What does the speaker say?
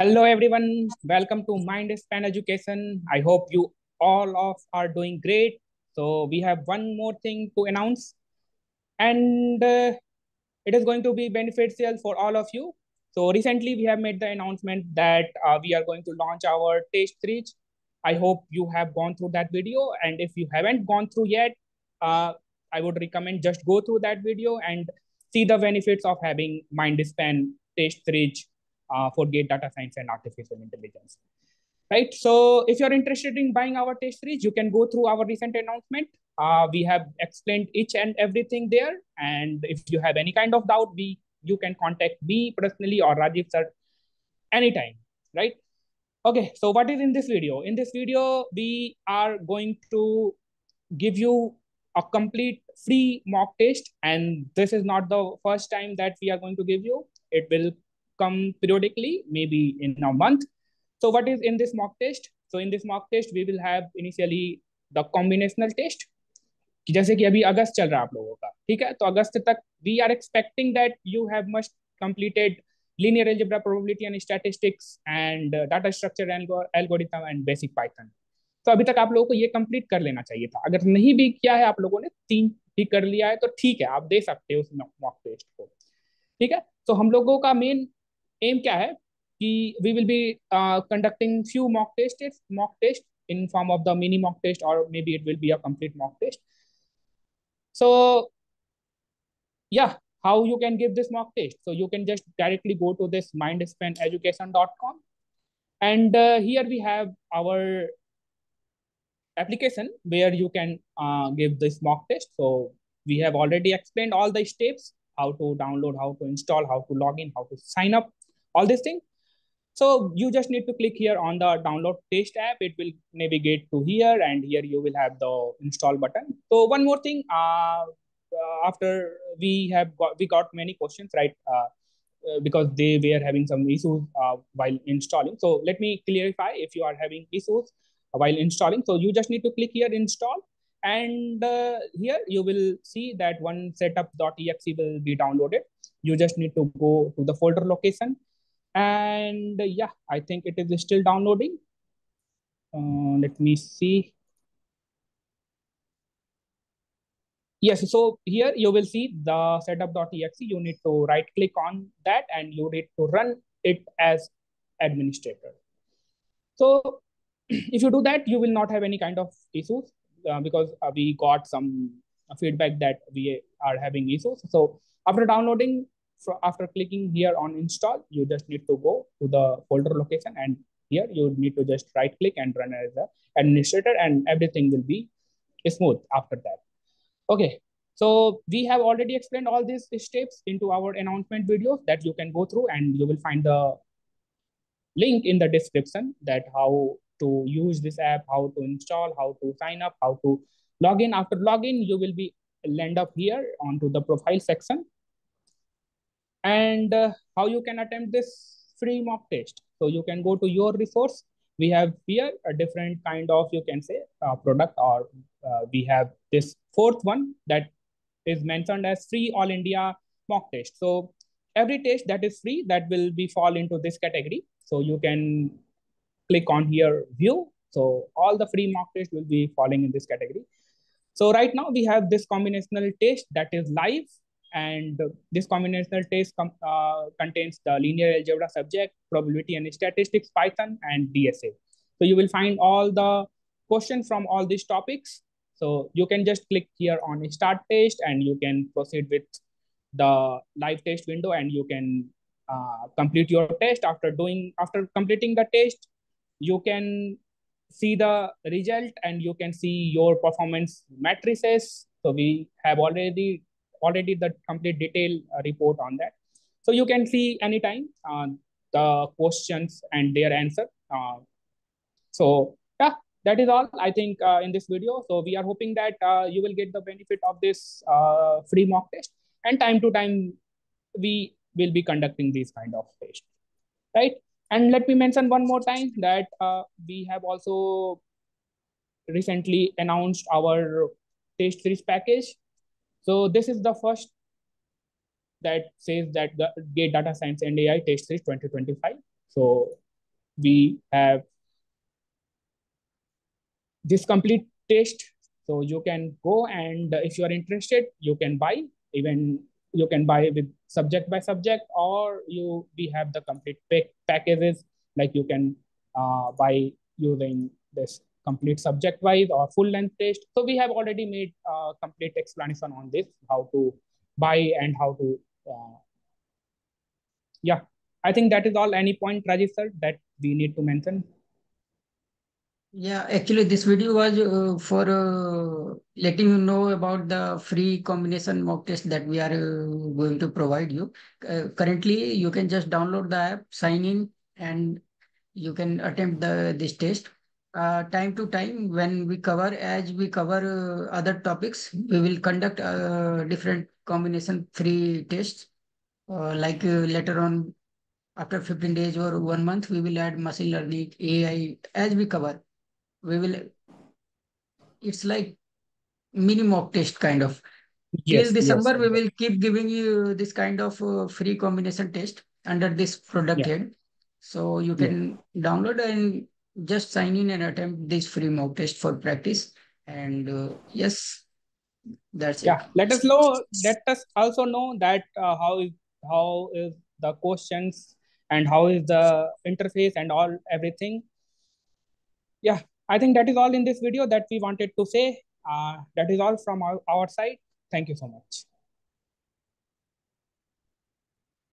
Hello, everyone. Welcome to Mindspan Education. I hope you all of are doing great. So we have one more thing to announce, and uh, it is going to be beneficial for all of you. So recently we have made the announcement that uh, we are going to launch our test reach. I hope you have gone through that video, and if you haven't gone through yet, uh, I would recommend just go through that video and see the benefits of having Mindspan test reach uh, for Gate Data Science and Artificial Intelligence. Right. So if you're interested in buying our test series, you can go through our recent announcement. Uh, we have explained each and everything there. And if you have any kind of doubt, we you can contact me personally or Rajiv sir anytime. Right. Okay. So what is in this video? In this video, we are going to give you a complete free mock test. And this is not the first time that we are going to give you. It will come periodically, maybe in a month. So what is in this mock test? So in this mock test, we will have initially the combinational test. कि जैसे कि अभी अगस्त चल रहा है आप लोगों का ठीक है तो अगस्त तक we are expecting that you have must completed linear algebra probability and statistics and uh, data structure and algorithm and basic python तो अभी तक आप लोगों को ये कंप्लीट कर लेना चाहिए था अगर नहीं भी किया है आप लोगों ने तीन ही कर लिया है तो ठीक है आप दे सकते हो उस मॉक टेस्ट को ठीक है तो हम लोगों का मेन एम क्या है कि we will be conducting few mock test mock test in form of the mini mock test or maybe it will be a complete mock test so yeah how you can give this mock test so you can just directly go to this mindspaneducation.com and uh, here we have our application where you can uh, give this mock test so we have already explained all the steps how to download how to install how to log in how to sign up all these things. So you just need to click here on the download test app. It will navigate to here and here you will have the install button. So one more thing, uh, uh, after we have got, we got many questions, right? Uh, uh because they were having some issues uh, while installing. So let me clarify if you are having issues while installing. So you just need to click here install and uh, here you will see that one setup.exe will be downloaded. You just need to go to the folder location and yeah i think it is still downloading. Uh, let me see. Yes so here you will see the setup.exe you need to right click on that and you need to run it as administrator. So if you do that you will not have any kind of issues uh, because uh, we got some feedback that we are having issues. So after downloading so after clicking here on install, you just need to go to the folder location and here you need to just right click and run as the administrator and everything will be smooth after that. Okay, so we have already explained all these steps into our announcement videos that you can go through and you will find the link in the description that how to use this app, how to install, how to sign up, how to log in. After login, you will be land up here onto the profile section and uh, how you can attempt this free mock test. So you can go to your resource. We have here a different kind of, you can say, uh, product or uh, we have this fourth one that is mentioned as free all India mock test. So every test that is free that will be fall into this category. So you can click on here view. So all the free mock test will be falling in this category. So right now we have this combinational test that is live and this combinational test com uh, contains the linear algebra subject, probability and statistics, Python, and DSA. So you will find all the questions from all these topics. So you can just click here on start test and you can proceed with the live test window and you can uh, complete your test after doing after completing the test you can see the result and you can see your performance matrices so we have already already the complete detail uh, report on that. So you can see anytime uh, the questions and their answer. Uh, so yeah, that is all I think in this video. So we are hoping that you will get the benefit of this free mock test and time to time we will be conducting these kind of tests, right? And let me mention one more time that uh, we have also recently announced our test series package so this is the first that says that the Gate Data Science and AI Test Series 2025. So we have this complete test. So you can go and if you are interested, you can buy even you can buy with subject by subject or you we have the complete pack packages like you can uh, buy using this complete subject wise or full length test. So we have already made a complete explanation on this, how to buy and how to, uh, yeah, I think that is all. Any point, Rajesh sir, that we need to mention? Yeah, actually, this video was uh, for uh, letting you know about the free combination mock test that we are uh, going to provide you. Uh, currently, you can just download the app, sign in, and you can attempt the this test. Uh, time to time, when we cover, as we cover uh, other topics, we will conduct uh, different combination free tests. like later on, after 15 days or one month, we will add machine learning, AI, as we cover we will it's like mini mock test kind of yes, till december yes, we will keep giving you this kind of uh, free combination test under this product yeah. head so you can yeah. download and just sign in and attempt this free mock test for practice and uh, yes that's yeah it. let us know let us also know that uh, how is how is the questions and how is the interface and all everything yeah I think that is all in this video that we wanted to say. Uh, that is all from our, our side. Thank you so much.